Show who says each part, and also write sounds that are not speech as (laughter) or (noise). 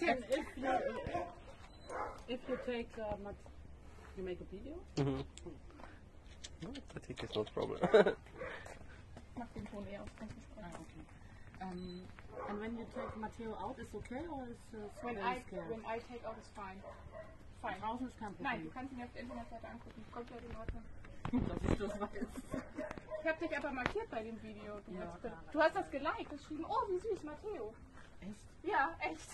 Speaker 1: And if you if you take uh, mat- you make a video.
Speaker 2: Mhm. No, I think it's not a problem. (laughs)
Speaker 3: Mach den Ton eher aus. Ich
Speaker 1: Ah, okay. Ähm, um, and when you take Matteo out, is okay or is uh,
Speaker 3: When I,
Speaker 1: scared?
Speaker 3: when I take out is fine. Fine.
Speaker 1: Draußen ist kein Problem.
Speaker 3: Nein, du kannst ihn auf der Internetseite angucken. Komplett in Ordnung.
Speaker 1: Dass ich das weiß.
Speaker 3: Ich habe dich aber markiert bei dem Video. Du,
Speaker 1: Ja,
Speaker 3: hast, du hast das geliked, geschrieben, oh wie süß, Matteo.
Speaker 1: Echt?
Speaker 3: Ja, echt.